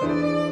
Música